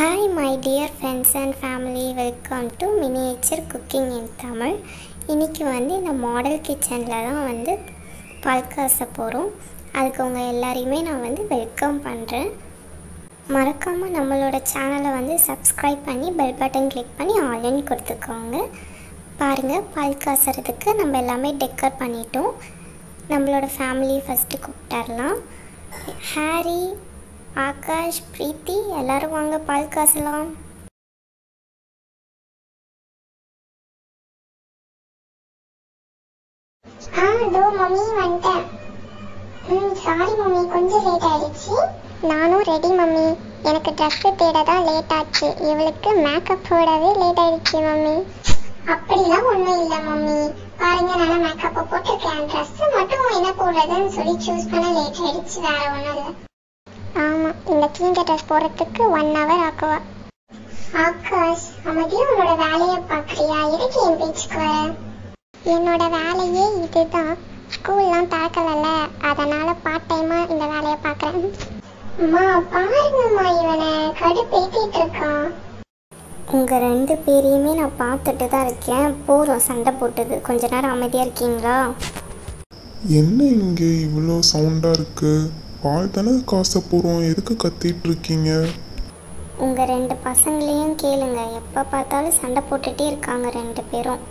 My dear friends and family welcome to miniature cooking in Tamil இன்றைக்கி வந்து இந்த model கிச்சனில் தான் வந்து பால்காச போகிறோம் அதுக்கு உங்கள் எல்லாரையுமே நான் வந்து வெல்கம் பண்ணுறேன் மறக்காமல் நம்மளோட சேனலை வந்து சப்ஸ்கிரைப் பண்ணி பெல் பட்டன் கிளிக் பண்ணி ஆன்லைன் கொடுத்துக்கோங்க. பாருங்கள் பால் காசுறதுக்கு நம்ம எல்லாமே டெக்கர் பண்ணிட்டோம். நம்மளோட ஃபேமிலி ஃபஸ்ட்டு கூப்பிட்டுறலாம் ஹாரி ஆகாஷ் பிரீத்தி எல்லாரும் வாங்க பால் காசலாம். ஆ இதோ மம்மி வந்துட்டேன். ம் சாரி மம்மி கொஞ்சம் லேட் ஆயிடுச்சு. நானும் ரெடி மம்மி. எனக்கு ட்ரெஸ் தேட தான் லேட் ஆச்சு. இவளுக்கு மேக்கப் போடவே லேட் ஆயிடுச்சு மம்மி. அப்படிலாம் ஒன்றும் இல்லை மம்மி. பாருங்க நான் மேக்கப்பை போட்டிருக்கேன். ட்ரெஸ் மட்டும் என்ன போடுறதுன்னு சொல்லி சூஸ் பண்ண லேட் ஆயிடுச்சு. வேற ஒன்றும் இல்லை. இந்த கிழிஞ்ச ட்ரெஸ் போடுறதுக்கு ஒன் ஹவர் ஆக்குவா. ஆகாஷ் அமைதியாக உன்னோட வேலையை பார்க்குறியா எதுக்கு என் பேச்சுக்கு வர? என்னோட வேலையே இதுதான். ஸ்கூல்லாம் திறக்கலல்ல. அதனால பார்ட் டைமா இந்த வேலையை பார்க்குறேன் அம்மா பாருங்கம்மா இவனை. கடுப்பேத்திட்டு இருக்கான். உங்கள் ரெண்டு பேரையுமே நான் பார்த்துட்டு தான் இருக்கேன். போதும் சண்டை போட்டது. கொஞ்ச நேரம் அமைதியாக இருக்கீங்களா? என்ன இங்கே இவ்வளோ சவுண்டாக இருக்கு? பால் தானே காசை போகிறோம் எதுக்கு கத்திட்டு இருக்கீங்க உங்கள் ரெண்டு பசங்களையும் கேளுங்க. எப்போ பார்த்தாலும் சண்டை போட்டுகிட்டே இருக்காங்க ரெண்டு பேரும்.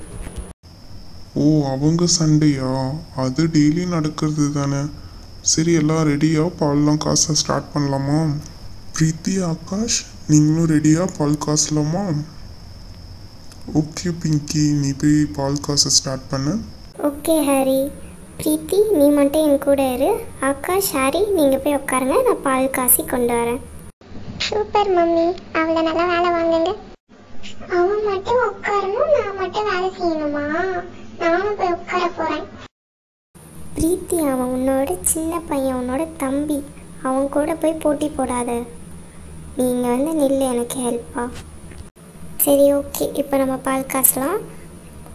ஓ அவங்க சண்டையா? அது டெய்லி நடக்கிறது தானே. சரி எல்லாம் ரெடியா பால்லாம் காசை ஸ்டார்ட் பண்ணலாமா? பிரீத்தி ஆகாஷ் நீங்களும் ரெடியா பால் காசலாமா? ஓகே பிங்கி. நீ போய் பால் காசை ஸ்டார்ட் பண்ண. Okay Harry. பிரீத்தி நீ மட்டும் என் கூட இரு. ஆகாஷ் ஹாரி நீங்கள் போய் உட்காருங்க. நான் பால் காசி கொண்டு வரேன். Super mummy. அவளை நல்லா வேலை வாங்குங்க. அவன் மட்டும் உட்காரணும் நான் மட்டும் வேலை செய்யணுமா? நானும் போய் உட்கார போறேன். பிரீத்தி அவன் உன்னோட சின்ன பையன் உன்னோட தம்பி. அவன் கூட போய் போட்டி போடாத. நீங்கள் வந்து நில்லு எனக்கு ஹெல்ப்பா சரி ஓகே இப்போ நம்ம பால் காசலாம்.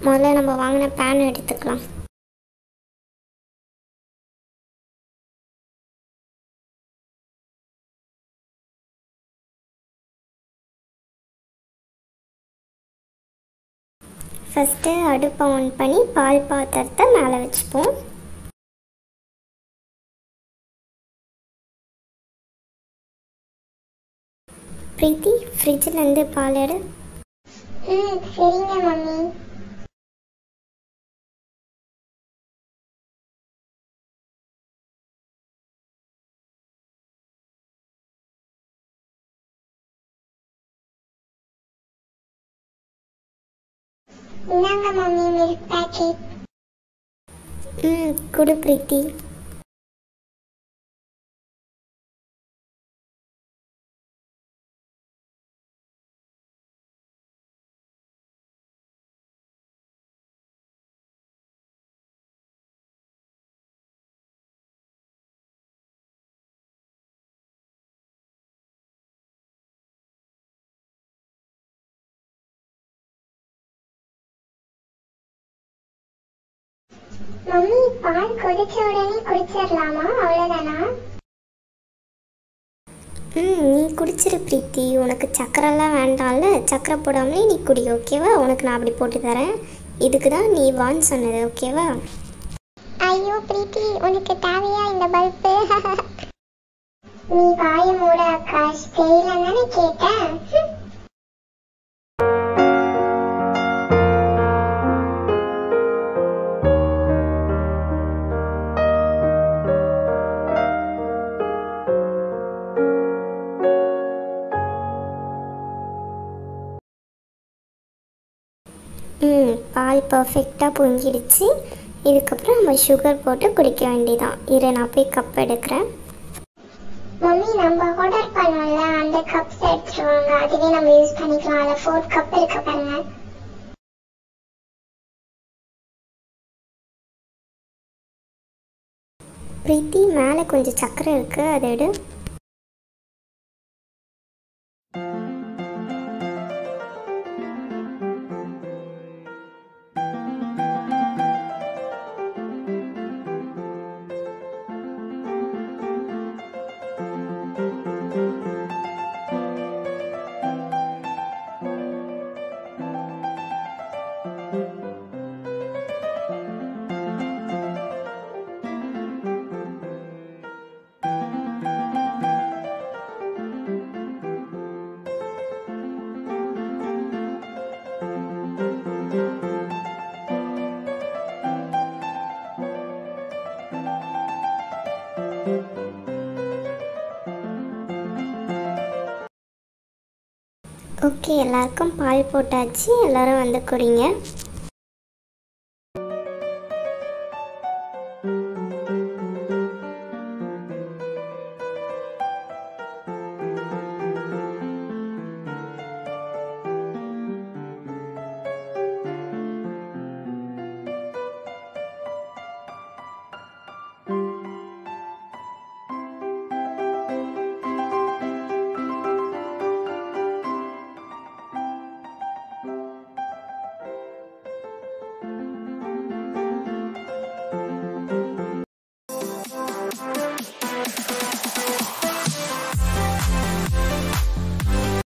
முதல்ல நம்ம வாங்கின பேன் எடுத்துக்கலாம். ஃபஸ்ட்டு அடுப்பை ஆன் பண்ணி பால் பாத்திரத்தை மேலே வச்சுப்போம். பிரீத்தி ஃப்ரிட்ஜிலேருந்து பால் எடு. ம் சரிங்க மம்மி. இந்தாங்க மம்மி மில்க் பேக்கெட் ம் குடு பிரீத்தி. மம்மி பால் கொதிச்ச உடனே குடிச்சிடலாமா அவ்வளவுதானா? ம் நீ குடிச்சிரு பிரீத்தி. உனக்கு சக்கரைலாம் வேண்டாம்ல. சக்கரை போடாமலே நீ குடி ஓகேவா? உனக்கு நான் அப்படி போட்டு தரேன். இதுக்கு தான் நீ வான்னு சொன்னது ஓகேவா? ஐயோ பிரீத்தி உனக்கு தேவையா இந்த பல்பு நீ வாய பர்ஃபெக்டாக பொங்கிடுச்சு இதுக்கப்புறம் நம்ம சுகர் போட்டு குடிக்க வேண்டியதான் இரு நான் போய் கப் எடுக்கிறேன். மம்மி நம்ம ஆர்டர் பண்ணோம்ல. அந்த கப்ஸ் எடுத்துருவாங்க. அதுவே நம்ம யூஸ் பண்ணிக்கலாம். அதில் ஃபோர் கப் இருக்கு பாருங்க. பிரீத்தி மேலே கொஞ்சம் சக்கரை இருக்குது அதை எடு. ஓகே எல்லாருக்கும் பால் போட்டாச்சு. எல்லாரும் வந்து குடிங்க.